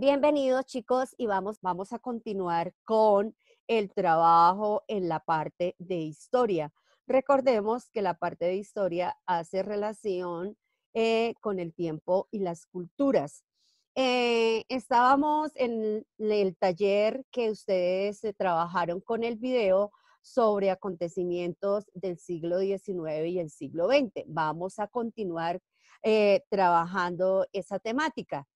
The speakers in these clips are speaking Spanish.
Bienvenidos chicos y vamos, vamos a continuar con el trabajo en la parte de historia. Recordemos que la parte de historia hace relación eh, con el tiempo y las culturas. Eh, estábamos en el taller que ustedes eh, trabajaron con el video sobre acontecimientos del siglo XIX y el siglo XX. Vamos a continuar trabajando esa temática.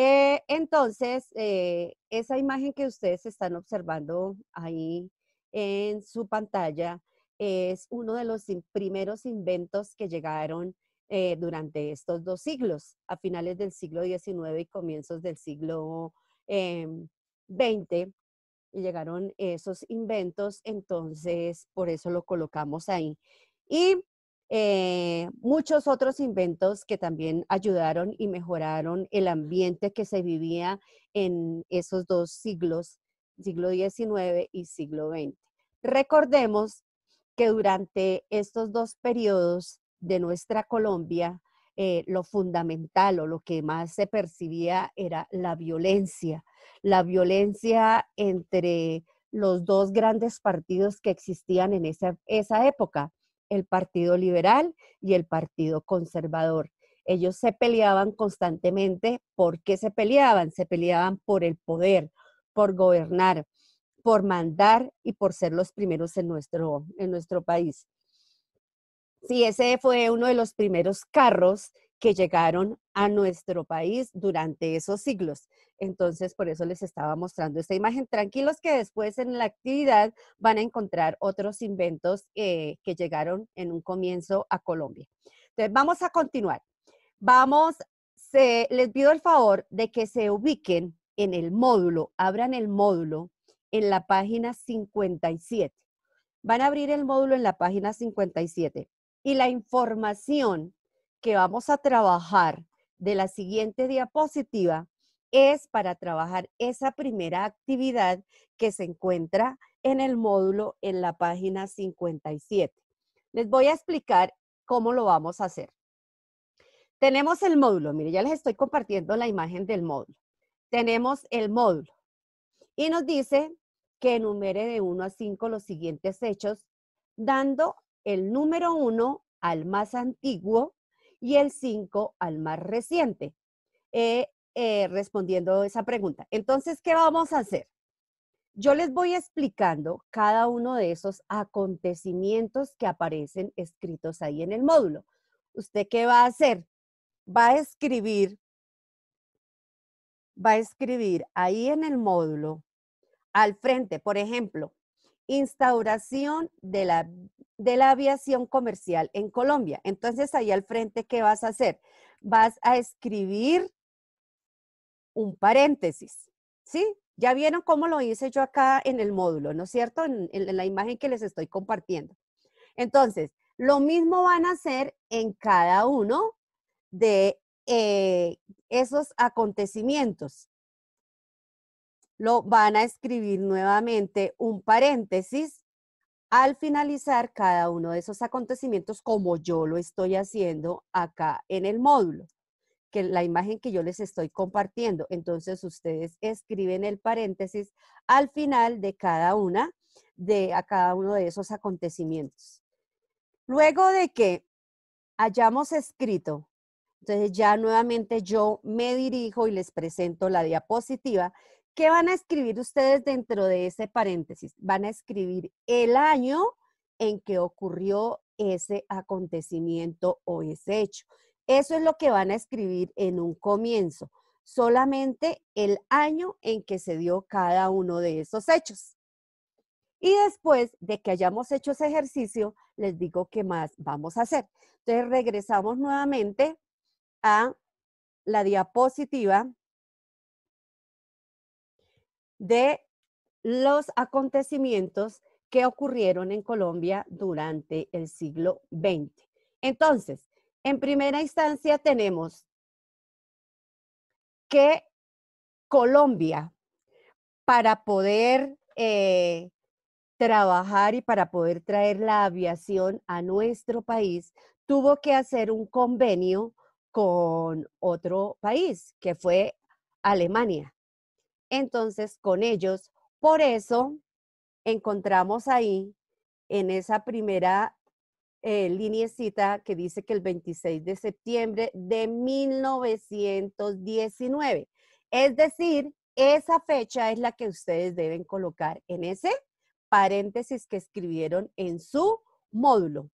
Eh, entonces, eh, esa imagen que ustedes están observando ahí en su pantalla es uno de los primeros inventos que llegaron eh, durante estos dos siglos, a finales del siglo XIX y comienzos del siglo XX. y llegaron esos inventos, entonces por eso lo colocamos ahí. Y eh, muchos otros inventos que también ayudaron y mejoraron el ambiente que se vivía en esos dos siglos, siglo XIX y siglo XX. Recordemos que durante estos dos periodos de nuestra Colombia, eh, lo fundamental o lo que más se percibía era la violencia, la violencia entre los dos grandes partidos que existían en esa, esa época, el Partido Liberal y el Partido Conservador. Ellos se peleaban constantemente. ¿Por qué se peleaban? Se peleaban por el poder, por gobernar, por mandar y por ser los primeros en nuestro, en nuestro país. Sí, ese fue uno de los primeros carros que llegaron a nuestro país durante esos siglos. Entonces, por eso les estaba mostrando esta imagen. Tranquilos que después en la actividad van a encontrar otros inventos eh, que llegaron en un comienzo a Colombia. Entonces, vamos a continuar. Vamos, les pido el favor de que se ubiquen en el módulo, abran el módulo en la página 57. Van a abrir el módulo en la página 57 y la información que vamos a trabajar de la siguiente diapositiva es para trabajar esa primera actividad que se encuentra en el módulo en la página 57. Les voy a explicar cómo lo vamos a hacer. Tenemos el módulo, mire, ya les estoy compartiendo la imagen del módulo. Tenemos el módulo y nos dice que enumere de 1 a 5 los siguientes hechos, dando el número 1 al más antiguo y el 5 al más reciente, eh, eh, respondiendo esa pregunta. Entonces, ¿qué vamos a hacer? Yo les voy explicando cada uno de esos acontecimientos que aparecen escritos ahí en el módulo. ¿Usted qué va a hacer? Va a escribir, va a escribir ahí en el módulo, al frente, por ejemplo, instauración de la de la aviación comercial en Colombia. Entonces, ahí al frente, ¿qué vas a hacer? Vas a escribir un paréntesis, ¿sí? Ya vieron cómo lo hice yo acá en el módulo, ¿no es cierto? En, la imagen que les estoy compartiendo. Entonces, lo mismo van a hacer en cada uno de eh, esos acontecimientos. Lo van a escribir nuevamente un paréntesis al finalizar cada uno de esos acontecimientos como yo lo estoy haciendo acá en el módulo, que la imagen que yo les estoy compartiendo. Entonces ustedes escriben el paréntesis al final de cada una de a cada uno de esos acontecimientos. Luego de que hayamos escrito, entonces ya nuevamente yo me dirijo y les presento la diapositiva ¿Qué van a escribir ustedes dentro de ese paréntesis? Van a escribir el año en que ocurrió ese acontecimiento o ese hecho. Eso es lo que van a escribir en un comienzo, solamente el año en que se dio cada uno de esos hechos. Y después de que hayamos hecho ese ejercicio, les digo qué más vamos a hacer. Entonces regresamos nuevamente a la diapositiva de los acontecimientos que ocurrieron en Colombia durante el siglo XX. Entonces, en primera instancia tenemos que Colombia, para poder eh, trabajar y para poder traer la aviación a nuestro país, tuvo que hacer un convenio con otro país, que fue Alemania. Entonces, con ellos, por eso encontramos ahí en esa primera eh, liniecita que dice que el 26 de septiembre de 1919. Es decir, esa fecha es la que ustedes deben colocar en ese paréntesis que escribieron en su módulo.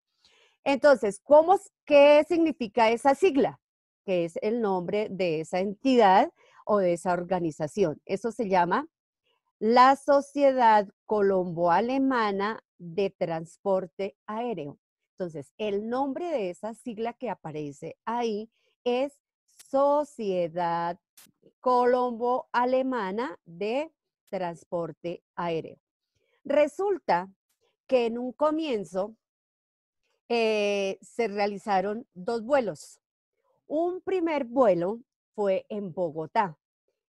Entonces, ¿cómo, ¿qué significa esa sigla? Que es el nombre de esa entidad o de esa organización. Eso se llama la Sociedad Colombo-Alemana de Transporte Aéreo. Entonces, el nombre de esa sigla que aparece ahí es Sociedad Colombo-Alemana de Transporte Aéreo. Resulta que en un comienzo eh, se realizaron dos vuelos. Un primer vuelo fue en Bogotá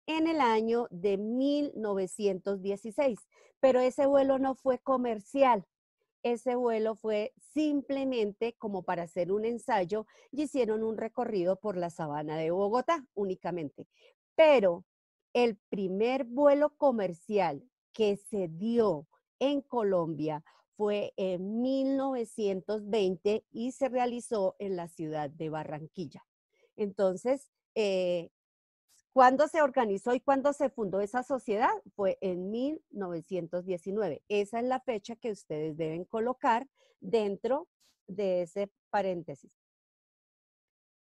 en el año de 1916, pero ese vuelo no fue comercial. Ese vuelo fue simplemente como para hacer un ensayo y hicieron un recorrido por la sabana de Bogotá únicamente. Pero el primer vuelo comercial que se dio en Colombia fue en 1920 y se realizó en la ciudad de Barranquilla. Entonces, eh, ¿Cuándo se organizó y cuándo se fundó esa sociedad? Fue en 1919. Esa es la fecha que ustedes deben colocar dentro de ese paréntesis.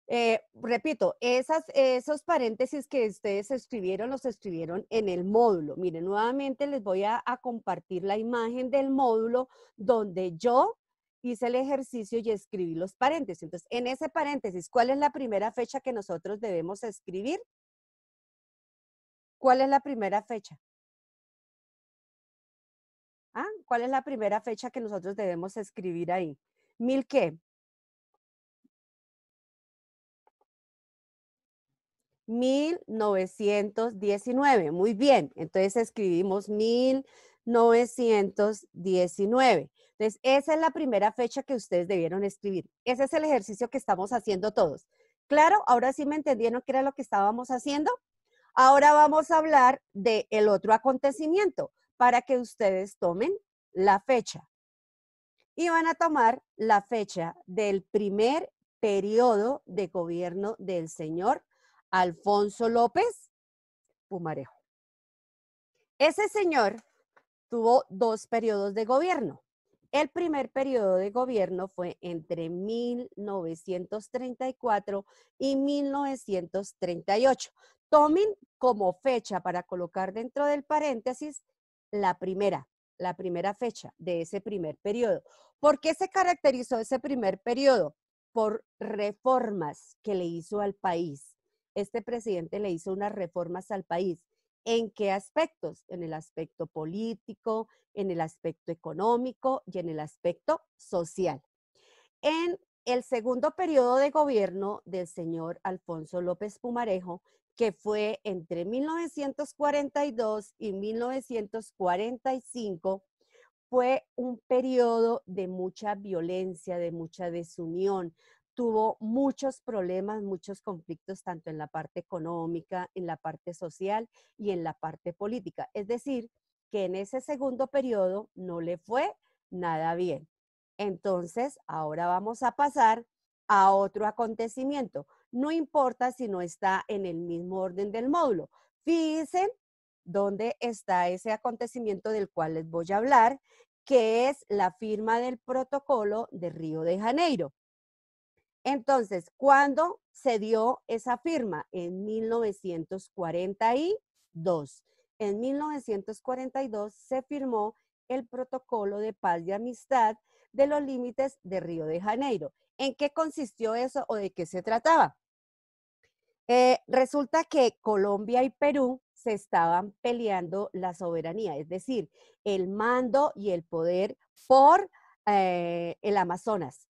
Eh, repito, esas, esos paréntesis que ustedes escribieron, los escribieron en el módulo. Miren, nuevamente les voy a, a compartir la imagen del módulo donde yo hice el ejercicio y escribí los paréntesis. Entonces, en ese paréntesis, ¿cuál es la primera fecha que nosotros debemos escribir? ¿Cuál es la primera fecha? ¿Ah? ¿Cuál es la primera fecha que nosotros debemos escribir ahí? ¿Mil qué? 1919. Muy bien. Entonces escribimos 1919. Entonces, esa es la primera fecha que ustedes debieron escribir. Ese es el ejercicio que estamos haciendo todos. Claro, ahora sí me entendieron qué era lo que estábamos haciendo. Ahora vamos a hablar del el otro acontecimiento para que ustedes tomen la fecha. Y van a tomar la fecha del primer periodo de gobierno del señor Alfonso López Pumarejo. Ese señor tuvo dos periodos de gobierno. El primer periodo de gobierno fue entre 1934 y 1938. Tomen como fecha para colocar dentro del paréntesis la primera, la primera fecha de ese primer periodo. ¿Por qué se caracterizó ese primer periodo? Por reformas que le hizo al país. Este presidente le hizo unas reformas al país. ¿En qué aspectos? En el aspecto político, en el aspecto económico y en el aspecto social. En el segundo periodo de gobierno del señor Alfonso López Pumarejo, que fue entre 1942 y 1945, fue un periodo de mucha violencia, de mucha desunión. Tuvo muchos problemas, muchos conflictos, tanto en la parte económica, en la parte social y en la parte política. Es decir, que en ese segundo periodo no le fue nada bien. Entonces, ahora vamos a pasar a otro acontecimiento no importa si no está en el mismo orden del módulo. Fíjense dónde está ese acontecimiento del cual les voy a hablar, que es la firma del protocolo de Río de Janeiro. Entonces, ¿cuándo se dio esa firma? En 1942. En 1942 se firmó el protocolo de paz y amistad de los límites de Río de Janeiro. ¿En qué consistió eso o de qué se trataba? Eh, resulta que Colombia y Perú se estaban peleando la soberanía, es decir, el mando y el poder por eh, el Amazonas.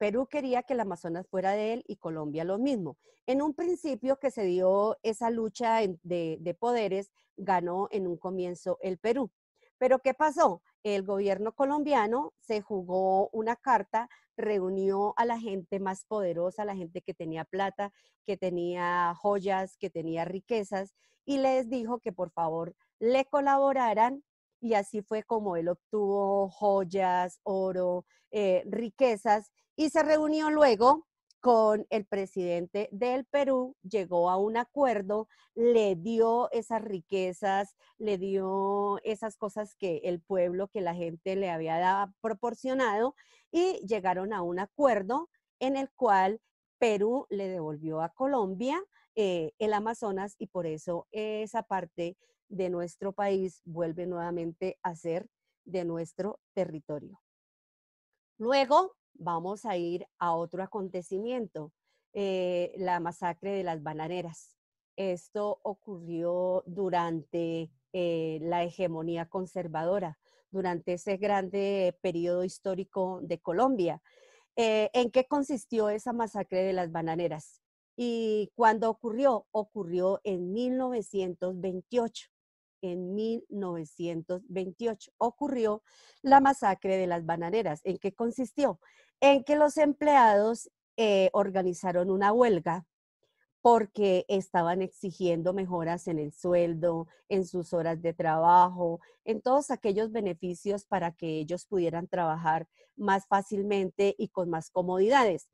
Perú quería que el Amazonas fuera de él y Colombia lo mismo. En un principio que se dio esa lucha de, de poderes, ganó en un comienzo el Perú. Pero ¿qué pasó? El gobierno colombiano se jugó una carta, reunió a la gente más poderosa, la gente que tenía plata, que tenía joyas, que tenía riquezas, y les dijo que por favor le colaboraran y así fue como él obtuvo joyas, oro, eh, riquezas y se reunió luego con el presidente del Perú, llegó a un acuerdo, le dio esas riquezas, le dio esas cosas que el pueblo, que la gente le había proporcionado y llegaron a un acuerdo en el cual Perú le devolvió a Colombia eh, el Amazonas y por eso esa parte de nuestro país vuelve nuevamente a ser de nuestro territorio. Luego vamos a ir a otro acontecimiento, eh, la masacre de las bananeras. Esto ocurrió durante eh, la hegemonía conservadora, durante ese grande periodo histórico de Colombia. Eh, ¿En qué consistió esa masacre de las bananeras? ¿Y cuándo ocurrió? Ocurrió en 1928 en 1928 ocurrió la masacre de las bananeras. ¿En qué consistió? En que los empleados eh, organizaron una huelga porque estaban exigiendo mejoras en el sueldo, en sus horas de trabajo, en todos aquellos beneficios para que ellos pudieran trabajar más fácilmente y con más comodidades.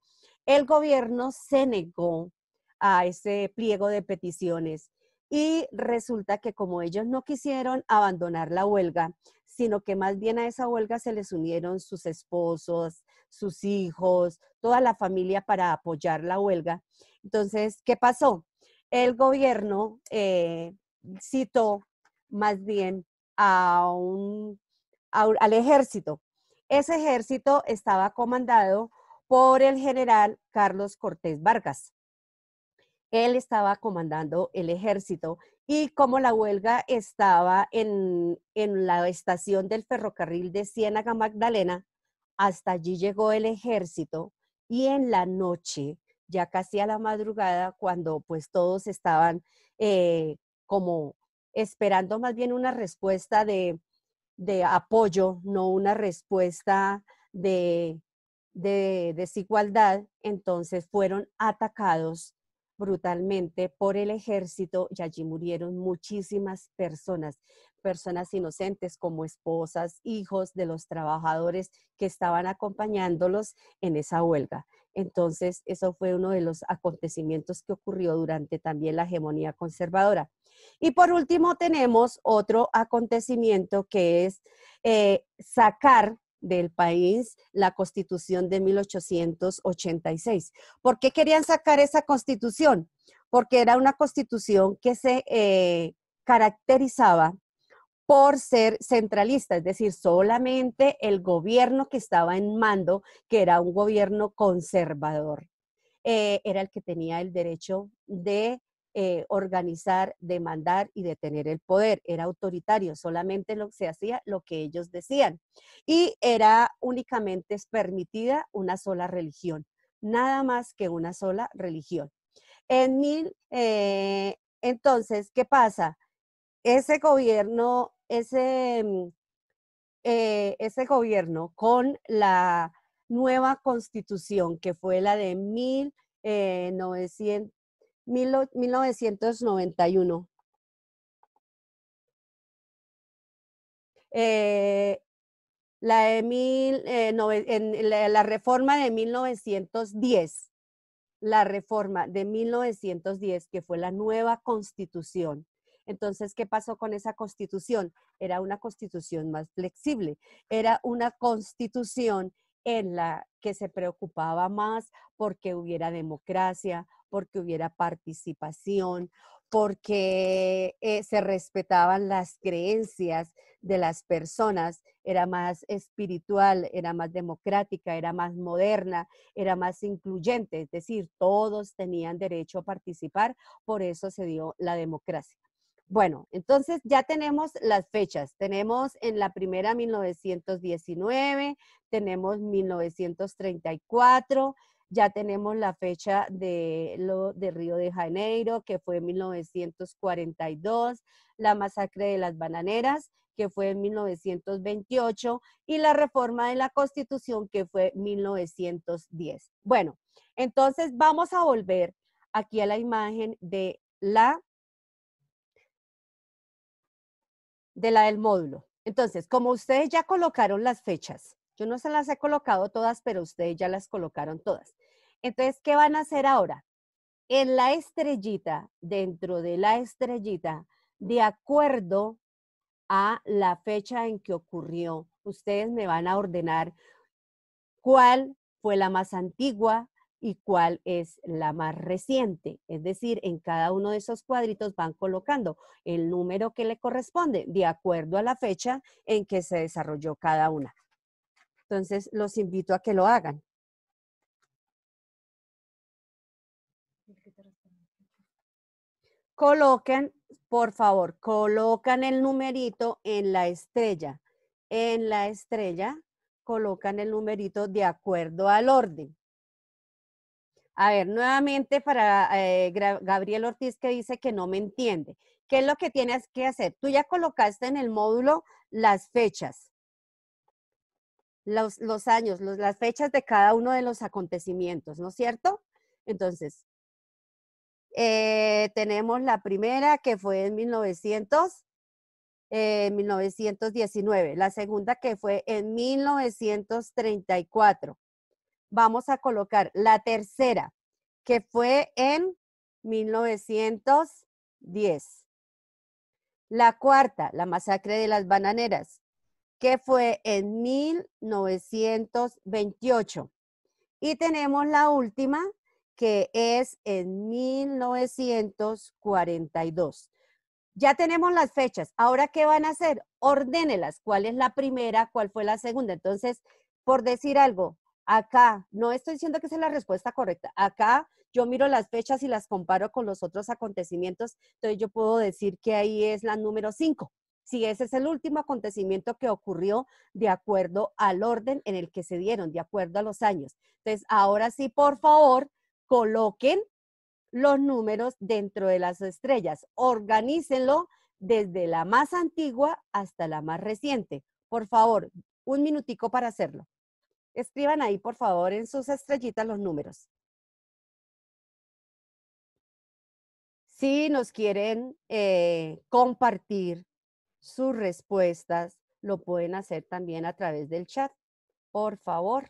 El gobierno se negó a ese pliego de peticiones y resulta que como ellos no quisieron abandonar la huelga, sino que más bien a esa huelga se les unieron sus esposos, sus hijos, toda la familia para apoyar la huelga. Entonces, ¿qué pasó? El gobierno eh, citó más bien a un, al ejército. Ese ejército estaba comandado por el general Carlos Cortés Vargas. Él estaba comandando el ejército y como la huelga estaba en, la estación del ferrocarril de Ciénaga Magdalena, hasta allí llegó el ejército y en la noche, ya casi a la madrugada, cuando pues todos estaban eh, como esperando más bien una respuesta de, apoyo, no una respuesta de, de desigualdad, entonces fueron atacados brutalmente por el ejército y allí murieron muchísimas personas, personas inocentes como esposas, hijos de los trabajadores que estaban acompañándolos en esa huelga. Entonces, eso fue uno de los acontecimientos que ocurrió durante también la hegemonía conservadora. Y por último, tenemos otro acontecimiento que es eh, sacar del país la constitución de 1886. ¿Por qué querían sacar esa constitución? Porque era una constitución que se eh, caracterizaba por ser centralista, es decir, solamente el gobierno que estaba en mando, que era un gobierno conservador, eh, era el que tenía el derecho de eh, organizar, demandar y detener el poder. Era autoritario, solamente lo, se hacía lo que ellos decían. Y era únicamente permitida una sola religión, nada más que una sola religión. En mil, eh, entonces, ¿qué pasa? Ese gobierno, ese, mm, eh, ese gobierno con la nueva constitución que fue la de 1900, 1991. Eh, eh, la, reforma de 1910, la reforma de 1910, que fue la nueva constitución. Entonces, ¿qué pasó con esa constitución? Era una constitución más flexible, era una constitución en la que se preocupaba más porque hubiera democracia, porque hubiera participación, porque eh, se respetaban las creencias de las personas, era más espiritual, era más democrática, era más moderna, era más incluyente, es decir, todos tenían derecho a participar, por eso se dio la democracia. Bueno, entonces ya tenemos las fechas. Tenemos en la primera 1919, tenemos 1934, ya tenemos la fecha de lo de Río de Janeiro, que fue 1942, la masacre de las bananeras, que fue en 1928, y la reforma de la Constitución, que fue 1910. Bueno, entonces vamos a volver aquí a la imagen de la de la del módulo. Entonces, como ustedes ya colocaron las fechas, yo no se las he colocado todas, pero ustedes ya las colocaron todas. Entonces, ¿qué van a hacer ahora? En la estrellita, dentro de la estrellita, de acuerdo a la fecha en que ocurrió, ustedes me van a ordenar cuál fue la más antigua, y cuál es la más reciente. Es decir, en cada uno de esos cuadritos van colocando el número que le corresponde de acuerdo a la fecha en que se desarrolló cada una. Entonces, los invito a que lo hagan. Coloquen, por favor, colocan el numerito en la estrella. En la estrella colocan el numerito de acuerdo al orden. A ver, nuevamente para eh, Gabriel Ortiz que dice que no me entiende. ¿Qué es lo que tienes que hacer? Tú ya colocaste en el módulo las fechas, los, años, las fechas de cada uno de los acontecimientos, ¿no es cierto? Entonces, eh, tenemos la primera que fue en 1900, 1919, eh, la segunda que fue en 1934 vamos a colocar la tercera, que fue en 1910. La cuarta, la masacre de las bananeras, que fue en 1928. Y tenemos la última, que es en 1942. Ya tenemos las fechas. Ahora, ¿qué van a hacer? Ordénelas. ¿Cuál es la primera? ¿Cuál fue la segunda? Entonces, por decir algo, Acá, no estoy diciendo que es la respuesta correcta. Acá yo miro las fechas y las comparo con los otros acontecimientos, entonces yo puedo decir que ahí es la número 5. Si ese es el último acontecimiento que ocurrió de acuerdo al orden en el que se dieron, de acuerdo a los años. Entonces, ahora sí, por favor, coloquen los números dentro de las estrellas. Organícenlo desde la más antigua hasta la más reciente. Por favor, un minutico para hacerlo. Escriban ahí, por favor, en sus estrellitas los números. Si nos quieren eh, compartir sus respuestas, lo pueden hacer también a través del chat. Por favor,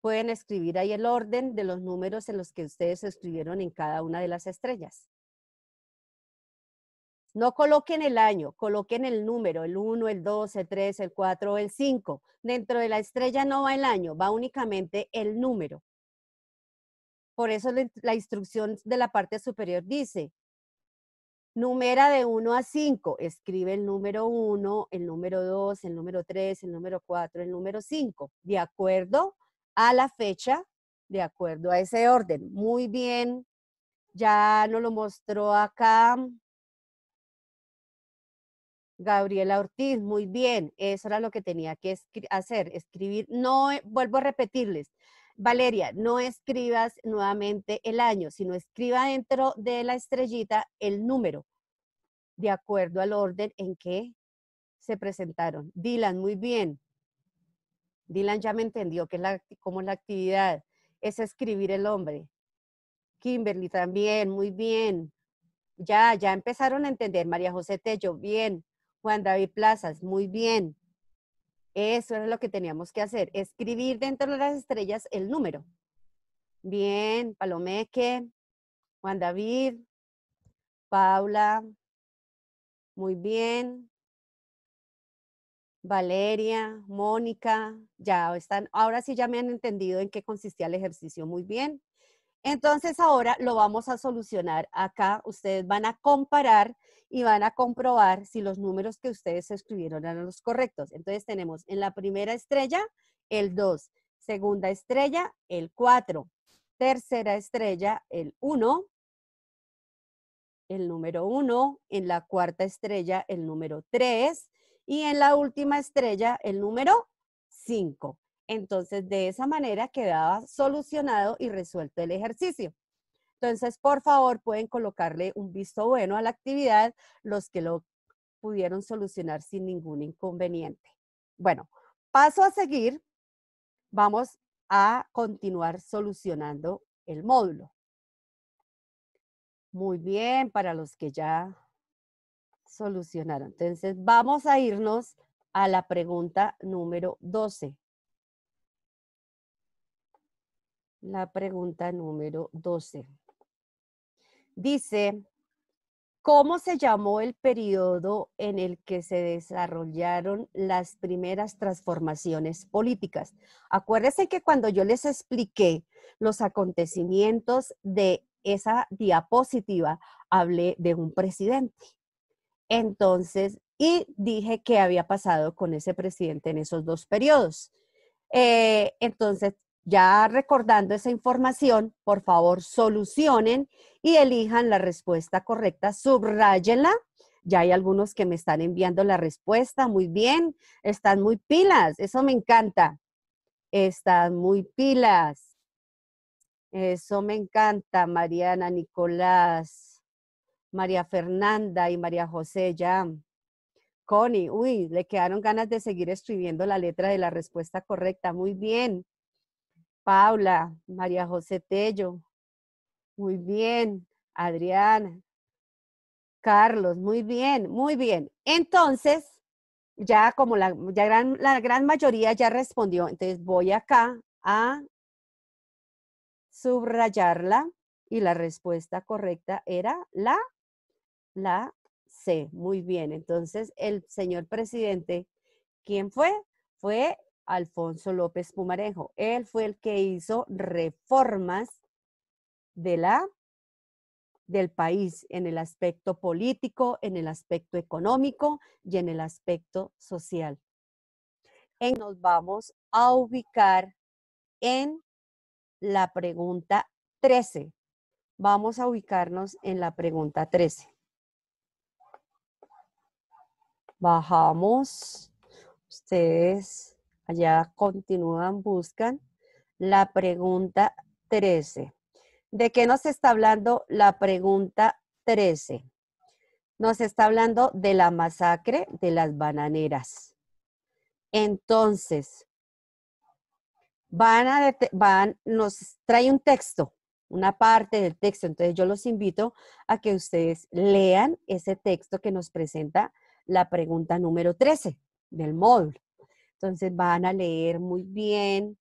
pueden escribir ahí el orden de los números en los que ustedes escribieron en cada una de las estrellas. No coloquen el año, coloquen el número, el 1, el 2, el 3, el 4 o el 5. Dentro de la estrella no va el año, va únicamente el número. Por eso la instrucción de la parte superior dice, numera de 1 a 5, escribe el número 1, el número 2, el número 3, el número 4, el número 5, de acuerdo a la fecha, de acuerdo a ese orden. Muy bien, ya nos lo mostró acá Gabriela Ortiz, muy bien, eso era lo que tenía que hacer, escribir, no, eh, vuelvo a repetirles, Valeria, no escribas nuevamente el año, sino escriba dentro de la estrellita el número, de acuerdo al orden en que se presentaron. Dylan, muy bien. Dylan ya me entendió que es la, cómo es la actividad, es escribir el nombre. Kimberly también, muy bien. Ya, ya empezaron a entender. María José Tello, bien. Juan David Plazas, muy bien. Eso es lo que teníamos que hacer, escribir dentro de las estrellas el número. Bien, Palomeque, Juan David, Paula, muy bien. Valeria, Mónica, ya están, ahora sí ya me han entendido en qué consistía el ejercicio, muy bien. Entonces ahora lo vamos a solucionar acá. Ustedes van a comparar y van a comprobar si los números que ustedes escribieron eran los correctos. Entonces tenemos en la primera estrella el 2, segunda estrella el 4, tercera estrella el 1, el número 1, en la cuarta estrella el número 3 y en la última estrella el número 5. Entonces, de esa manera quedaba solucionado y resuelto el ejercicio. Entonces, por favor, pueden colocarle un visto bueno a la actividad, los que lo pudieron solucionar sin ningún inconveniente. Bueno, paso a seguir, vamos a continuar solucionando el módulo. Muy bien, para los que ya solucionaron. Entonces, vamos a irnos a la pregunta número 12. La pregunta número 12. Dice, ¿cómo se llamó el periodo en el que se desarrollaron las primeras transformaciones políticas? Acuérdense que cuando yo les expliqué los acontecimientos de esa diapositiva, hablé de un presidente. Entonces, y dije qué había pasado con ese presidente en esos dos periodos. Eh, entonces, ya recordando esa información, por favor, solucionen y elijan la respuesta correcta, subrayenla. Ya hay algunos que me están enviando la respuesta. Muy bien, están muy pilas, eso me encanta. Están muy pilas. Eso me encanta, Mariana, Nicolás, María Fernanda y María José ya. Connie, uy, le quedaron ganas de seguir escribiendo la letra de la respuesta correcta. Muy bien. Paula, María José Tello. Muy bien. Adriana. Carlos, muy bien, muy bien. Entonces, ya como la, gran, la gran mayoría ya respondió, entonces voy acá a subrayarla y la respuesta correcta era la, la C. Muy bien. Entonces, el señor presidente, ¿quién fue? Fue Alfonso López Pumarejo. Él fue el que hizo reformas de la del país en el aspecto político, en el aspecto económico y en el aspecto social. Nos vamos a ubicar en la pregunta 13. Vamos a ubicarnos en la pregunta 13. Bajamos. Ustedes allá continúan, buscan la pregunta 13. ¿De qué nos está hablando la pregunta 13? Nos está hablando de la masacre de las bananeras. Entonces, van a, van, nos trae un texto, una parte del texto. Entonces, yo los invito a que ustedes lean ese texto que nos presenta la pregunta número 13 del módulo. Entonces, van a leer muy bien,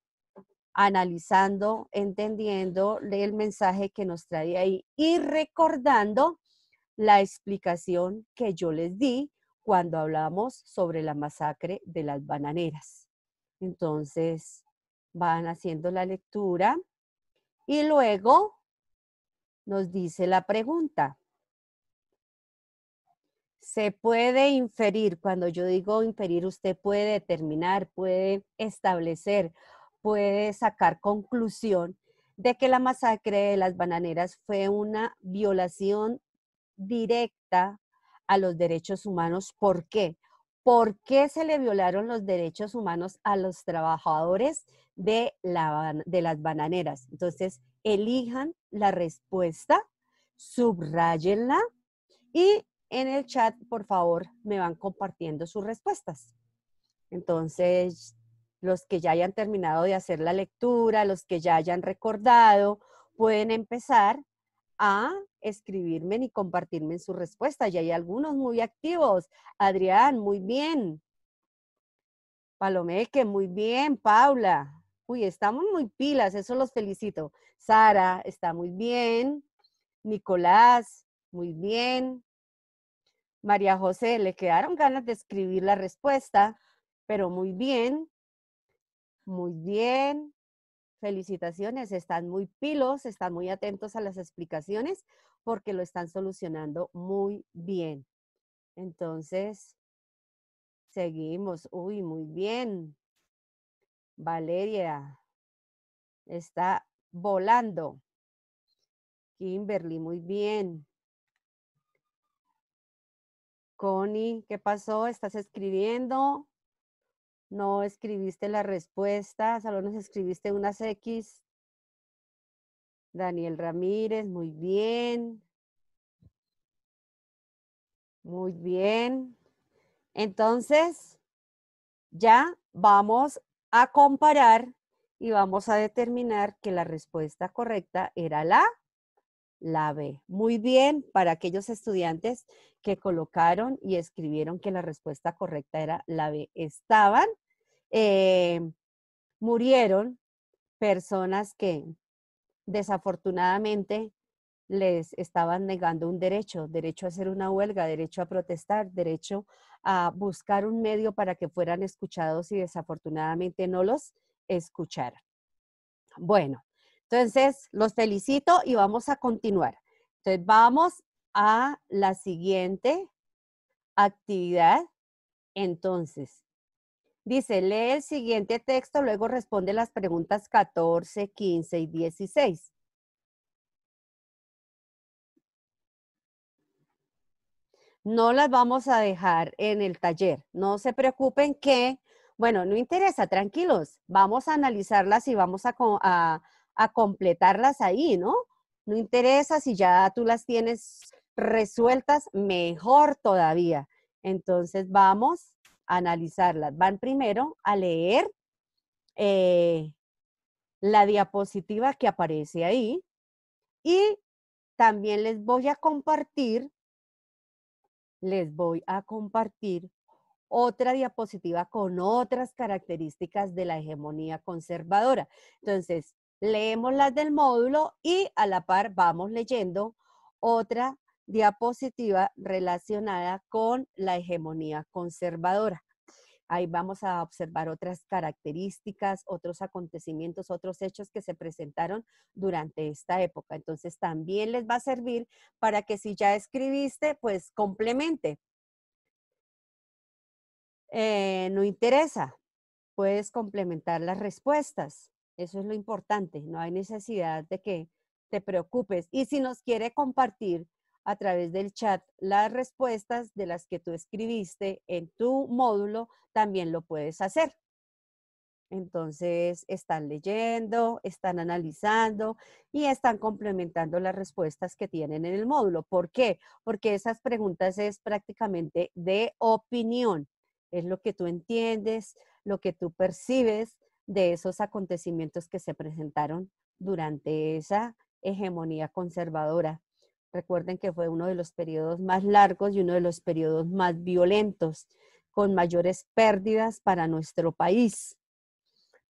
analizando, entendiendo el mensaje que nos trae ahí y recordando la explicación que yo les di cuando hablamos sobre la masacre de las bananeras. Entonces, van haciendo la lectura y luego nos dice la pregunta. Se puede inferir, cuando yo digo inferir, usted puede determinar, puede establecer, puede sacar conclusión de que la masacre de las bananeras fue una violación directa a los derechos humanos. ¿Por qué? ¿Por qué se le violaron los derechos humanos a los trabajadores de, de las bananeras? Entonces, elijan la respuesta, subrayenla y en el chat, por favor, me van compartiendo sus respuestas. Entonces, los que ya hayan terminado de hacer la lectura, los que ya hayan recordado, pueden empezar a escribirme y compartirme sus respuestas. Y hay algunos muy activos. Adrián, muy bien. Palomeque, muy bien. Paula. Uy, estamos muy pilas, eso los felicito. Sara, está muy bien. Nicolás, muy bien. María José, le quedaron ganas de escribir la respuesta, pero muy bien. Muy bien. Felicitaciones, están muy pilos, están muy atentos a las explicaciones porque lo están solucionando muy bien. Entonces, seguimos. Uy, muy bien. Valeria está volando. Kimberly, muy bien. Connie, ¿qué pasó? ¿Estás escribiendo? No escribiste la respuesta, solo nos escribiste unas X. Daniel Ramírez, muy bien. Muy bien. Entonces, ya vamos a comparar y vamos a determinar que la respuesta correcta era la, la B. Muy bien para aquellos estudiantes que colocaron y escribieron que la respuesta correcta era la B. Estaban, eh, murieron personas que desafortunadamente les estaban negando un derecho, derecho a hacer una huelga, derecho a protestar, derecho a buscar un medio para que fueran escuchados y desafortunadamente no los escucharon. Bueno, entonces los felicito y vamos a continuar. Entonces vamos a la siguiente actividad. Entonces, dice, lee el siguiente texto, luego responde las preguntas 14, 15 y 16. no las vamos a dejar en el taller. No se preocupen que, bueno, no interesa, tranquilos, vamos a analizarlas y vamos a, completarlas ahí, ¿no? No interesa si ya tú las tienes resueltas, mejor todavía. Entonces vamos a analizarlas. Van primero a leer eh, la diapositiva que aparece ahí y también les voy a compartir les voy a compartir otra diapositiva con otras características de la hegemonía conservadora. Entonces, leemos las del módulo y a la par vamos leyendo otra diapositiva relacionada con la hegemonía conservadora. Ahí vamos a observar otras características, otros acontecimientos, otros hechos que se presentaron durante esta época. Entonces también les va a servir para que si ya escribiste, pues complemente. Eh, no interesa, puedes complementar las respuestas. Eso es lo importante. No hay necesidad de que te preocupes. Y si nos quiere compartir a través del chat las respuestas de las que tú escribiste en tu módulo, también lo puedes hacer. Entonces, están leyendo, están analizando y están complementando las respuestas que tienen en el módulo. ¿Por qué? Porque esas preguntas es prácticamente de opinión. Es lo que tú entiendes, lo que tú percibes de esos acontecimientos que se presentaron durante esa hegemonía conservadora Recuerden que fue uno de los periodos más largos y uno de los periodos más violentos, con mayores pérdidas para nuestro país.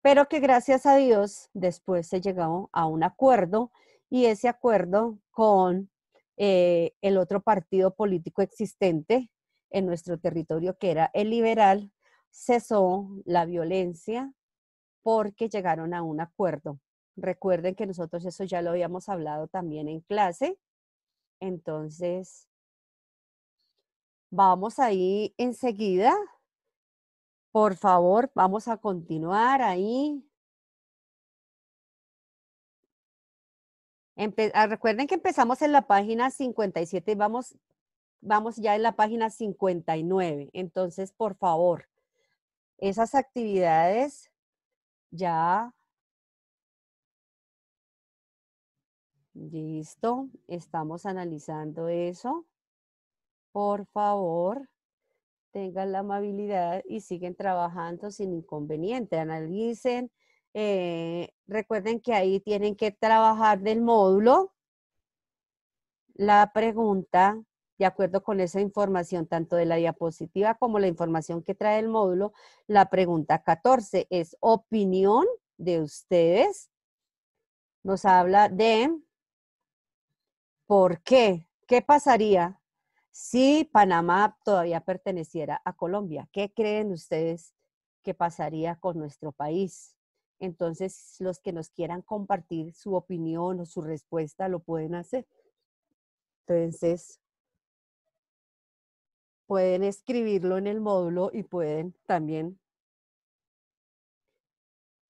Pero que gracias a Dios después se llegó a un acuerdo y ese acuerdo con eh, el otro partido político existente en nuestro territorio, que era el liberal, cesó la violencia porque llegaron a un acuerdo. Recuerden que nosotros eso ya lo habíamos hablado también en clase entonces, vamos ahí enseguida. Por favor, vamos a continuar ahí. Ah, recuerden que empezamos en la página 57 y vamos, vamos ya en la página 59. Entonces, por favor, esas actividades ya Listo, estamos analizando eso. Por favor, tengan la amabilidad y siguen trabajando sin inconveniente. Analicen. Eh, recuerden que ahí tienen que trabajar del módulo la pregunta de acuerdo con esa información, tanto de la diapositiva como la información que trae el módulo. La pregunta 14 es opinión de ustedes. Nos habla de ¿Por qué? ¿Qué pasaría si Panamá todavía perteneciera a Colombia? ¿Qué creen ustedes que pasaría con nuestro país? Entonces, los que nos quieran compartir su opinión o su respuesta lo pueden hacer. Entonces, pueden escribirlo en el módulo y pueden también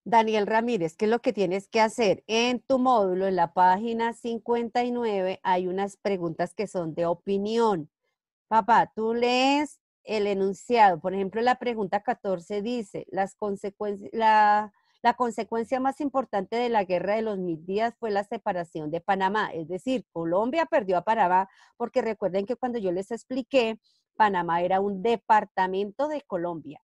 Daniel Ramírez, ¿qué es lo que tienes que hacer? En tu módulo, en la página 59, hay unas preguntas que son de opinión. Papá, tú lees el enunciado. Por ejemplo, la pregunta 14 dice, las consecuencias, la, la consecuencia más importante de la guerra de los mil días fue la separación de Panamá. Es decir, Colombia perdió a Panamá porque recuerden que cuando yo les expliqué Panamá era un departamento de Colombia.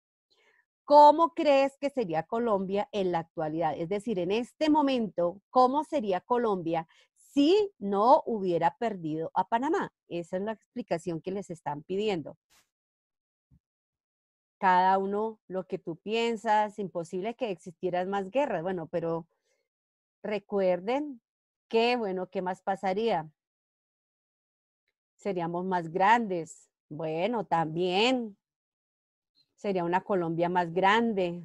¿Cómo crees que sería Colombia en la actualidad? Es decir, en este momento, ¿cómo sería Colombia si no hubiera perdido a Panamá? Esa es la explicación que les están pidiendo. Cada uno lo que tú piensas, imposible que existieran más guerras. Bueno, pero recuerden que, bueno, ¿qué más pasaría? Seríamos más grandes. Bueno, también sería una Colombia más grande.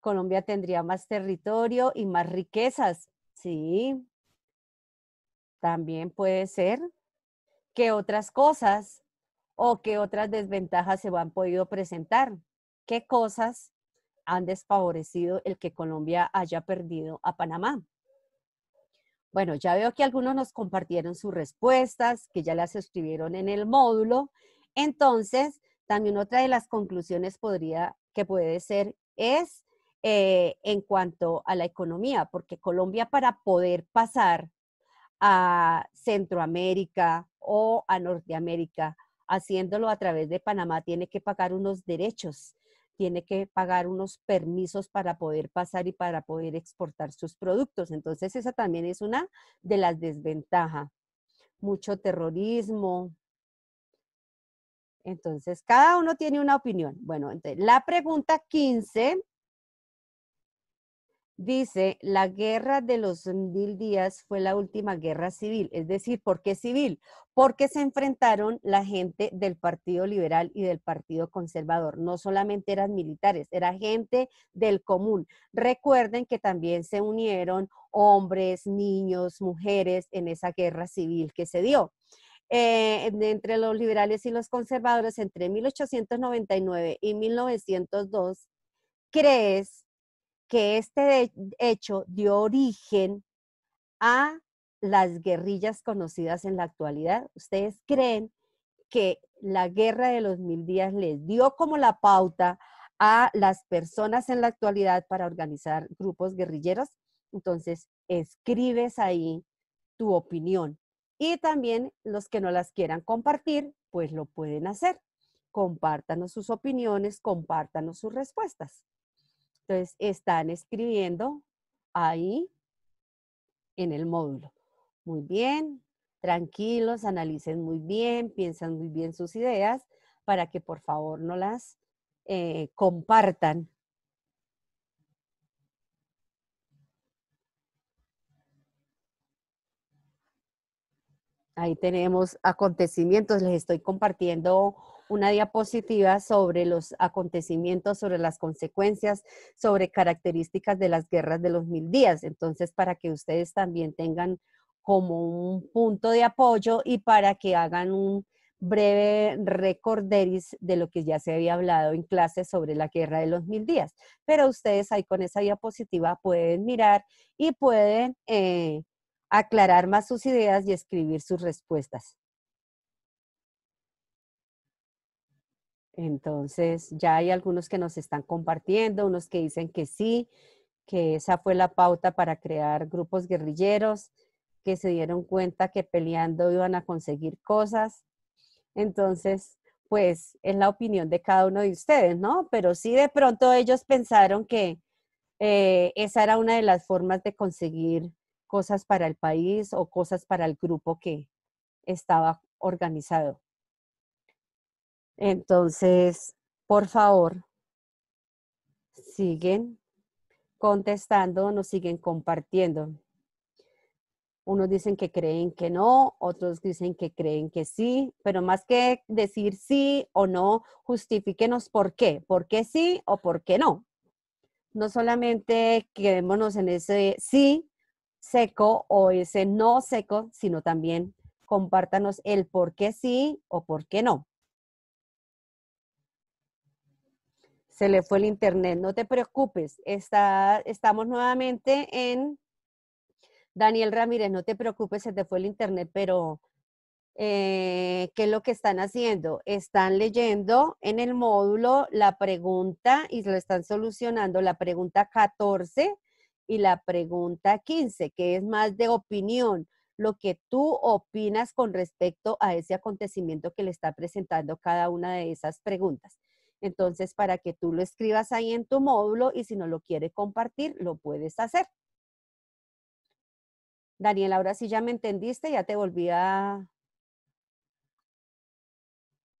Colombia tendría más territorio y más riquezas. Sí, también puede ser que otras cosas o que otras desventajas se han podido presentar. ¿Qué cosas han desfavorecido el que Colombia haya perdido a Panamá? Bueno, ya veo que algunos nos compartieron sus respuestas, que ya las escribieron en el módulo. Entonces, también otra de las conclusiones podría, que puede ser es eh, en cuanto a la economía, porque Colombia para poder pasar a Centroamérica o a Norteamérica, haciéndolo a través de Panamá, tiene que pagar unos derechos, tiene que pagar unos permisos para poder pasar y para poder exportar sus productos. Entonces, esa también es una de las desventajas. Mucho terrorismo, entonces, cada uno tiene una opinión. Bueno, entonces, la pregunta 15 dice, la guerra de los mil días fue la última guerra civil. Es decir, ¿por qué civil? Porque se enfrentaron la gente del Partido Liberal y del Partido Conservador. No solamente eran militares, era gente del común. Recuerden que también se unieron hombres, niños, mujeres en esa guerra civil que se dio. Eh, entre los liberales y los conservadores entre 1899 y 1902, ¿crees que este hecho dio origen a las guerrillas conocidas en la actualidad? ¿Ustedes creen que la guerra de los mil días les dio como la pauta a las personas en la actualidad para organizar grupos guerrilleros? Entonces, escribes ahí tu opinión. Y también los que no las quieran compartir, pues lo pueden hacer. Compártanos sus opiniones, compártanos sus respuestas. Entonces, están escribiendo ahí en el módulo. Muy bien, tranquilos, analicen muy bien, piensan muy bien sus ideas para que por favor no las eh, compartan Ahí tenemos acontecimientos. Les estoy compartiendo una diapositiva sobre los acontecimientos, sobre las consecuencias, sobre características de las guerras de los mil días. Entonces, para que ustedes también tengan como un punto de apoyo y para que hagan un breve recorderis de lo que ya se había hablado en clase sobre la guerra de los mil días. Pero ustedes ahí con esa diapositiva pueden mirar y pueden eh, aclarar más sus ideas y escribir sus respuestas. Entonces, ya hay algunos que nos están compartiendo, unos que dicen que sí, que esa fue la pauta para crear grupos guerrilleros, que se dieron cuenta que peleando iban a conseguir cosas. Entonces, pues es la opinión de cada uno de ustedes, ¿no? Pero sí de pronto ellos pensaron que eh, esa era una de las formas de conseguir cosas para el país o cosas para el grupo que estaba organizado. Entonces, por favor, siguen contestando, nos siguen compartiendo. Unos dicen que creen que no, otros dicen que creen que sí, pero más que decir sí o no, justifíquenos por qué, por qué sí o por qué no. No solamente quedémonos en ese sí, seco o ese no seco, sino también compártanos el por qué sí o por qué no. Se le fue el internet, no te preocupes, está, estamos nuevamente en Daniel Ramírez, no te preocupes, se te fue el internet, pero eh, ¿qué es lo que están haciendo? Están leyendo en el módulo la pregunta y lo están solucionando, la pregunta 14 y la pregunta 15, que es más de opinión. lo que tú opinas con respecto a ese acontecimiento que le está presentando cada una de esas preguntas. Entonces, para que tú lo escribas ahí en tu módulo y si no lo quiere compartir, lo puedes hacer. Daniel, ahora sí ya me entendiste, ya te volví a,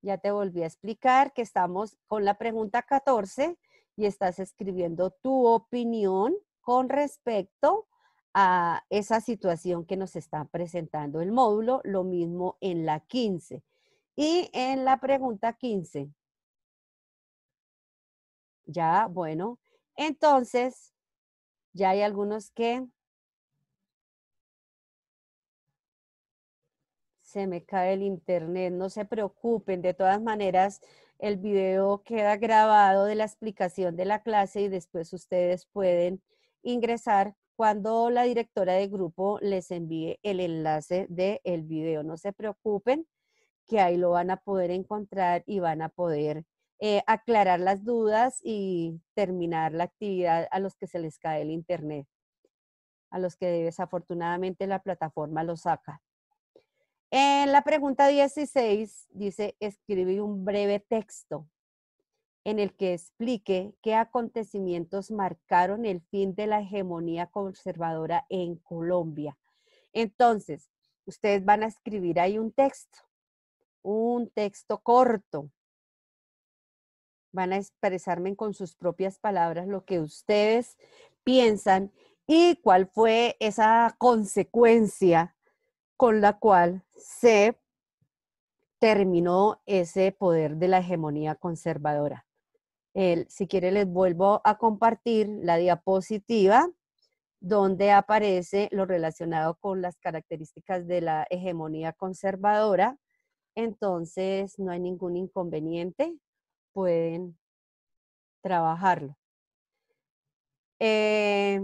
ya te volví a explicar que estamos con la pregunta 14 y estás escribiendo tu opinión con respecto a esa situación que nos está presentando el módulo, lo mismo en la 15. Y en la pregunta 15, ya, bueno, entonces, ya hay algunos que se me cae el internet, no se preocupen, de todas maneras, el video queda grabado de la explicación de la clase y después ustedes pueden ingresar cuando la directora de grupo les envíe el enlace del el video. No se preocupen, que ahí lo van a poder encontrar y van a poder eh, aclarar las dudas y terminar la actividad a los que se les cae el internet, a los que desafortunadamente la plataforma lo saca. En la pregunta 16 dice, escribe un breve texto en el que explique qué acontecimientos marcaron el fin de la hegemonía conservadora en Colombia. Entonces, ustedes van a escribir ahí un texto, un texto corto. Van a expresarme con sus propias palabras lo que ustedes piensan y cuál fue esa consecuencia con la cual se terminó ese poder de la hegemonía conservadora. si quiere, les vuelvo a compartir la diapositiva donde aparece lo relacionado con las características de la hegemonía conservadora. Entonces, no hay ningún inconveniente, pueden trabajarlo. Eh,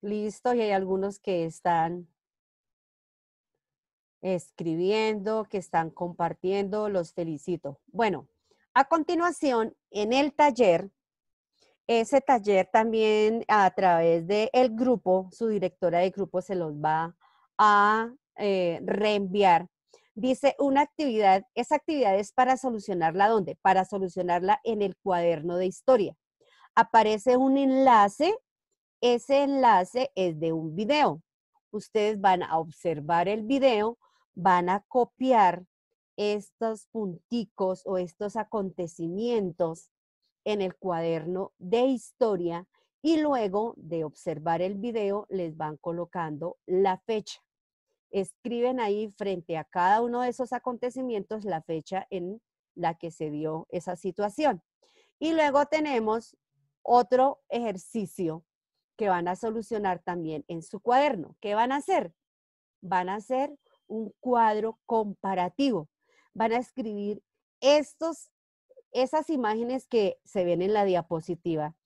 listo, y hay algunos que están escribiendo, que están compartiendo, los felicito. Bueno, a continuación, en el taller, ese taller también a través del el grupo, su directora de grupo se los va a eh, reenviar. Dice una actividad, esa actividad es para solucionarla ¿dónde? Para solucionarla en el cuaderno de historia. Aparece un enlace, ese enlace es de un video. Ustedes van a observar el video, van a copiar estos punticos o estos acontecimientos en el cuaderno de historia y luego de observar el video les van colocando la fecha. Escriben ahí frente a cada uno de esos acontecimientos la fecha en la que se dio esa situación. Y luego tenemos otro ejercicio que van a solucionar también en su cuaderno. ¿Qué van a hacer? Van a hacer un cuadro comparativo. Van a escribir estos, esas imágenes que se ven en la diapositiva.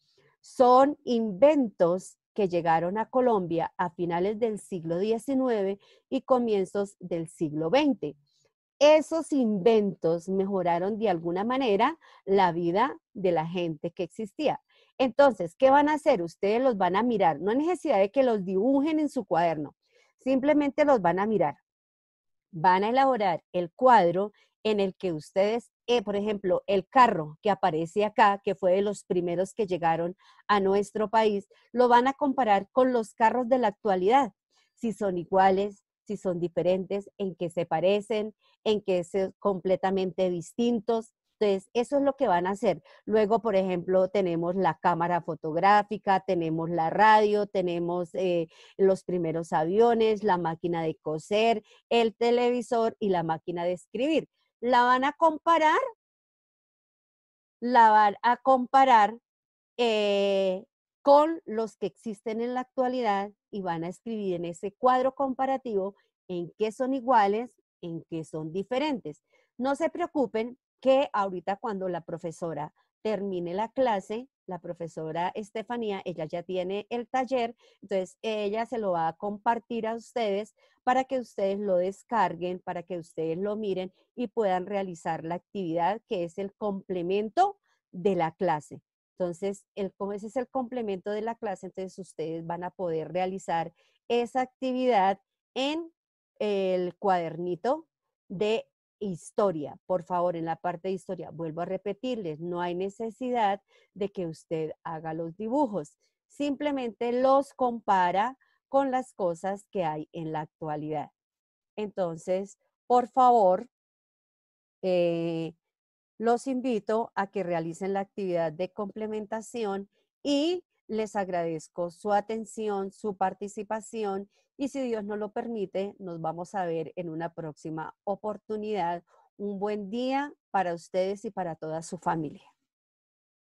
Son inventos que llegaron a Colombia a finales del siglo XIX y comienzos del siglo XX. Esos inventos mejoraron de alguna manera la vida de la gente que existía. Entonces, ¿qué van a hacer? Ustedes los van a mirar. No hay necesidad de que los dibujen en su cuaderno. Simplemente los van a mirar van a elaborar el cuadro en el que ustedes, eh, por ejemplo, el carro que aparece acá, que fue de los primeros que llegaron a nuestro país, lo van a comparar con los carros de la actualidad, si son iguales, si son diferentes, en qué se parecen, en qué son completamente distintos, entonces, eso es lo que van a hacer. Luego, por ejemplo, tenemos la cámara fotográfica, tenemos la radio, tenemos eh, los primeros aviones, la máquina de coser, el televisor y la máquina de escribir. La van a comparar, la van a comparar eh, con los que existen en la actualidad y van a escribir en ese cuadro comparativo en qué son iguales, en qué son diferentes. No se preocupen que ahorita cuando la profesora termine la clase, la profesora Estefanía, ella ya tiene el taller, entonces ella se lo va a compartir a ustedes para que ustedes lo descarguen, para que ustedes lo miren y puedan realizar la actividad que es el complemento de la clase. Entonces, como ese es el complemento de la clase, entonces ustedes van a poder realizar esa actividad en el cuadernito de historia. Por favor, en la parte de historia, vuelvo a repetirles, no hay necesidad de que usted haga los dibujos. Simplemente los compara con las cosas que hay en la actualidad. Entonces, por favor, eh, los invito a que realicen la actividad de complementación y les agradezco su atención, su participación y si Dios nos lo permite, nos vamos a ver en una próxima oportunidad. Un buen día para ustedes y para toda su familia.